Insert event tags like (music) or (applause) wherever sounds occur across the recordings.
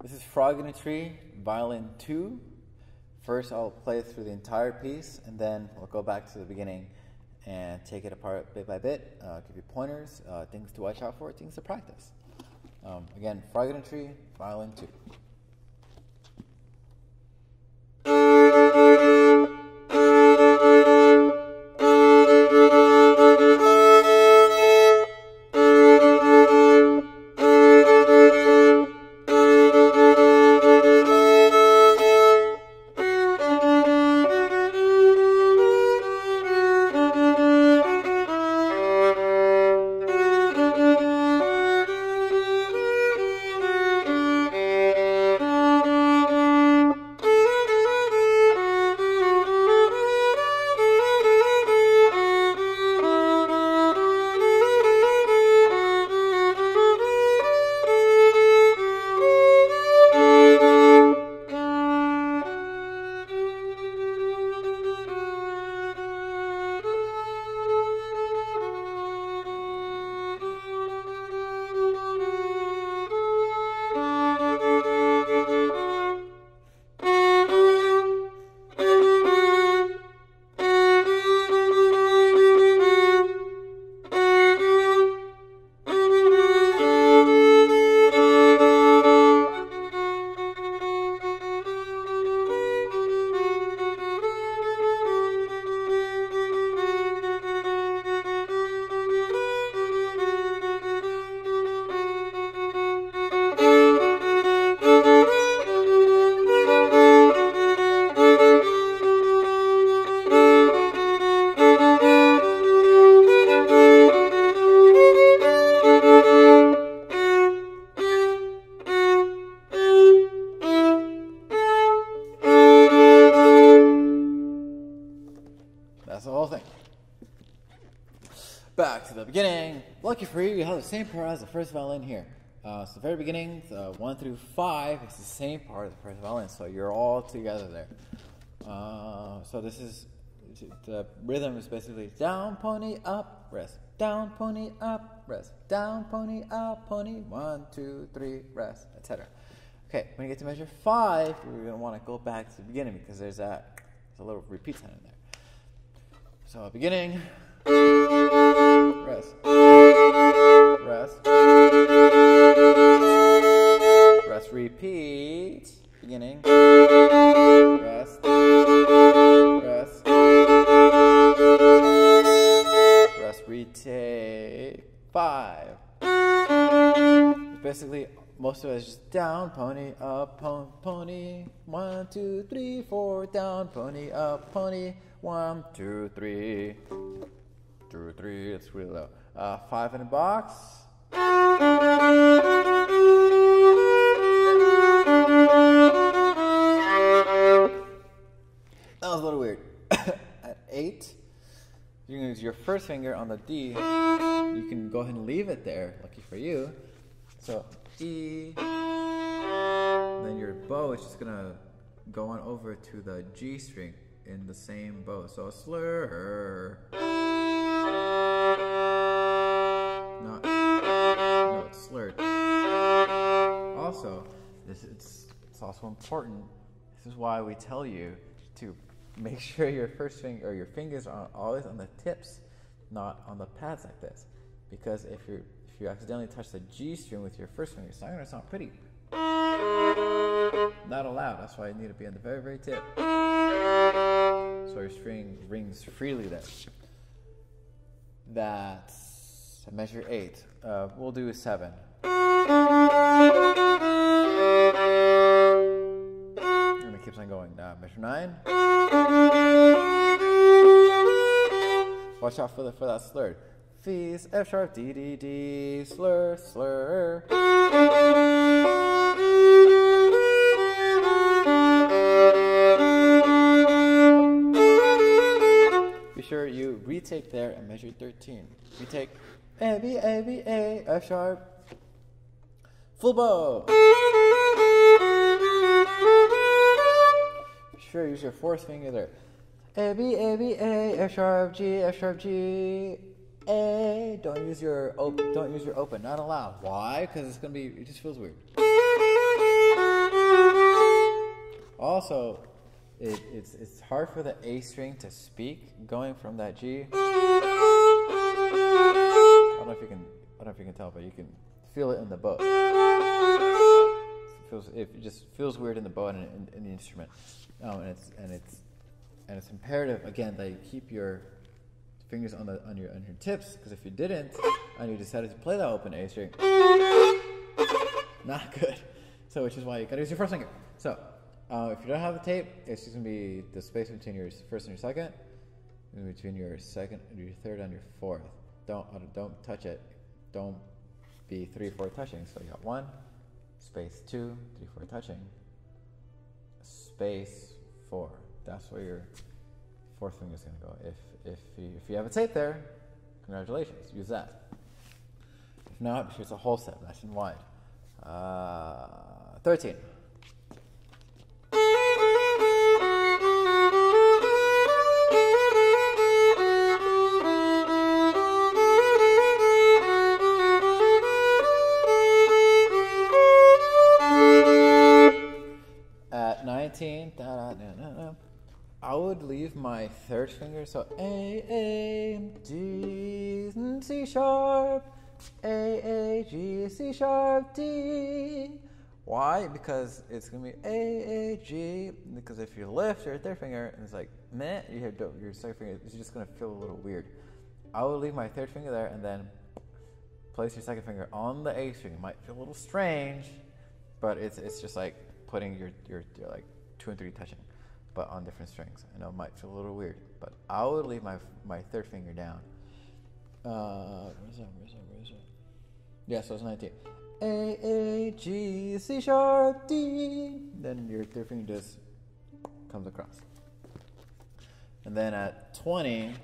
This is Frog in a Tree, Violin 2. First, I'll play through the entire piece, and then we'll go back to the beginning and take it apart bit by bit, uh, give you pointers, uh, things to watch out for, things to practice. Um, again, Frog in a Tree, Violin 2. The same part as the first violin here. Uh, so the very beginning, uh, one through five, is the same part as the first violin. So you're all together there. Uh, so this is the rhythm is basically down, pony, up, rest, down, pony, up, rest, down, pony, up, pony, one, two, three, rest, etc. Okay, when you get to measure five, going to want to go back to the beginning because there's that there's a little repeat time in there. So beginning, rest, rest, rest, repeat, beginning, rest, rest, rest, retake, five. Basically, most of it is just down, pony, up, pon- pony, one, two, three, four, down, pony, up, pony, one, two, three, two, three, it's really low. Uh, five in the box. That was a little weird. (laughs) At eight, you're gonna use your first finger on the D. You can go ahead and leave it there, lucky for you. So E. Then your bow is just gonna go on over to the G string in the same bow. So slur. Also important. This is why we tell you to make (laughs) sure your first finger or your fingers are always on the tips, not on the pads like this. Because if you if you accidentally touch the G string with your first finger, it's not gonna sound pretty. Not allowed. That's why you need to be on the very very tip. So your string rings freely there. That's measure eight. Uh, we'll do seven. Keeps on going. Uh, now measure nine. Watch out for the for that slur. Fees, F sharp, D D D, slur, slur. Be sure you retake there and measure 13. Retake A B A B A F sharp. Full bow. Sure use your fourth finger there. A B A B A F sharp G F sharp G A. Don't use your open. Don't use your open. Not allowed. Why? Because it's gonna be. It just feels weird. Also, it, it's it's hard for the A string to speak going from that G. I don't know if you can. I don't know if you can tell, but you can feel it in the bow. Feels it just feels weird in the bow and in, in the instrument. Um, and it's and it's and it's imperative again that you keep your fingers on the on your on your tips because if you didn't and you decided to play that open A string, not good. So which is why you gotta use your first finger. So uh, if you don't have the tape, it's just gonna be the space between your first and your second, and between your second, and your third, and your fourth. Don't uh, don't touch it. Don't be three, four touching. So you got one, space two, three, four touching, space four. That's where your fourth finger is going to go. If, if, you, if you have a tape there, congratulations, use that. If not, here's a whole set, nice and wide. Uh, 13. 19, da, da, da, da, da, I would leave my third finger, so A, A, D, C sharp, A, A, G, C sharp, D. Why? Because it's gonna be A, A, G. Because if you lift your third finger and it's like meh, you have your second finger, it's just gonna feel a little weird. I would leave my third finger there and then place your second finger on the A string. It might feel a little strange, but it's it's just like putting your your, your like two and three touching, but on different strings. I know it might feel a little weird, but I would leave my my third finger down. Uh, where's that? Where's that? Where's that? Yeah, so it's 19. A A G C sharp D. Then your third finger just comes across. And then at 20,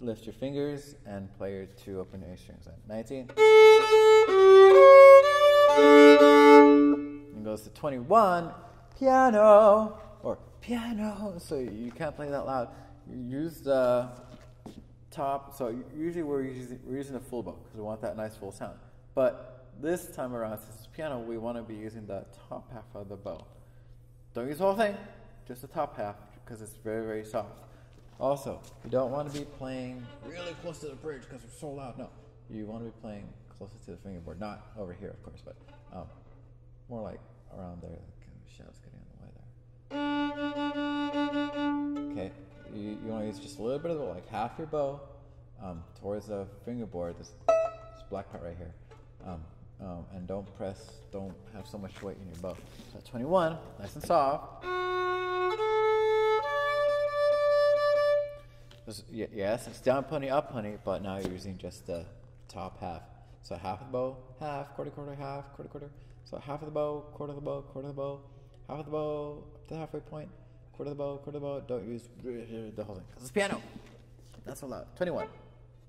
lift your fingers and play your two open A strings. At 19. And goes to 21, piano or piano. So you can't play that loud. You use the top. So usually we're using, we're using a full bow because we want that nice full sound. But this time around, since it's piano, we want to be using the top half of the bow. Don't use the whole thing, just the top half because it's very, very soft. Also, you don't want to be playing really close to the bridge because it's so loud. No, you want to be playing closer to the fingerboard, not over here, of course, but um, more like around there. The shadow's getting in the way there. Okay, you, you want to use just a little bit of the, like half your bow um, towards the fingerboard. This, this black part right here. Um, um, and don't press, don't have so much weight in your bow. So at 21, nice and soft. Yes, it's down pony, up pony, but now you're using just the top half. So half of the bow, half, quarter, quarter, half, quarter, quarter. So half of the bow, quarter of the bow, quarter of the bow, half of the bow, up to the halfway point, quarter of the bow, quarter of the bow. Don't use the whole thing. 'cause it's piano. That's so loud. 21.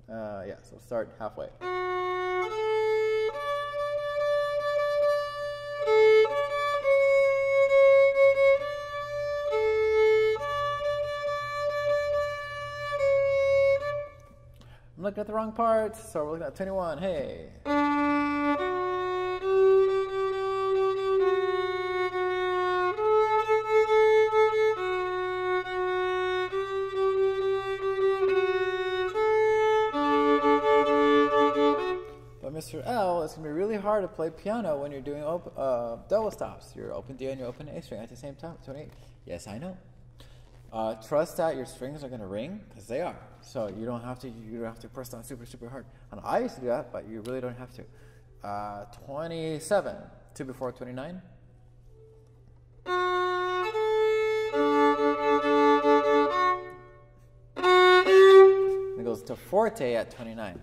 Uh, yeah, so start halfway. I'm looking at the wrong part, so we're looking at 21. Hey. It's gonna be really hard to play piano when you're doing op- uh, double stops. You're open D and you're open A string at the same time. 28. Yes, I know. Uh, trust that your strings are gonna ring because they are. So you don't have to. You don't have to press down super super hard. And I used to do that, but you really don't have to. Uh, 27. Two before 29. It goes to forte at 29.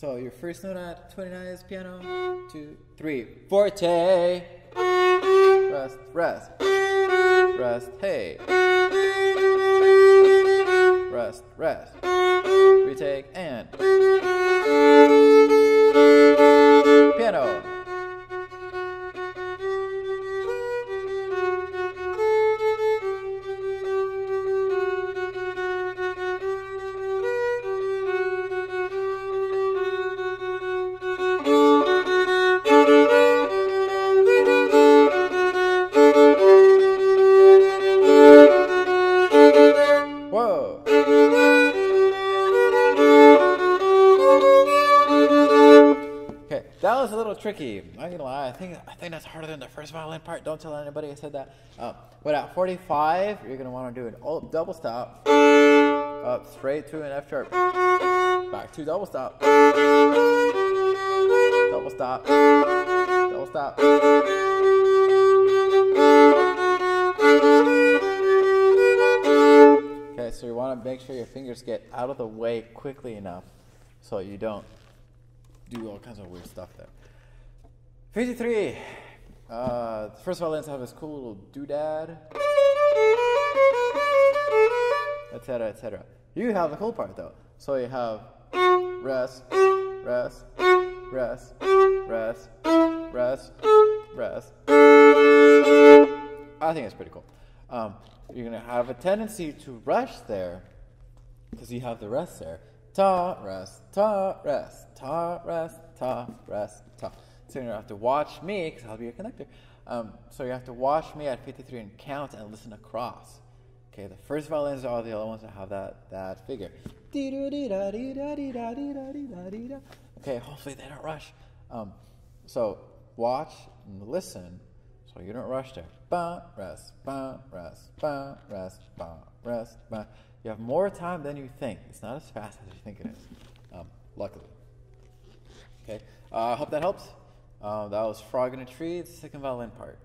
So your first note at 29 is piano. Two, three, forte. Rest, rest. Rest, hey. Rest, rest. Retake and. Piano. Tricky. I'm not gonna lie. I think I think that's harder than the first violin part. Don't tell anybody I said that. Uh, but at 45, you're gonna want to do an old double stop, up straight to an F sharp, back to double stop, double stop, double stop. Okay, so you want to make sure your fingers get out of the way quickly enough so you don't do all kinds of weird stuff there. 53. Uh, first violins have this cool little doodad, etc., etc. You have the cool part though. So you have rest, rest, rest, rest, rest, rest. I think it's pretty cool. Um, you're gonna have a tendency to rush there because you have the rest there. Ta, rest, ta, rest, ta, rest, ta, rest, ta. So you have to watch me because I'll be your conductor. Um, so you have to watch me at 53 and count and listen across. Okay, the first violins are the only ones that have that that figure. Okay, hopefully they don't rush. Um, so watch and listen so you don't rush there. Ba, rest, ba, rest, ba, rest, ba, rest, ba. You have more time than you think. It's not as fast as you think it is, um, luckily. Okay, I uh, hope that helps. Uh, that was Frog in a Tree, the second violin part.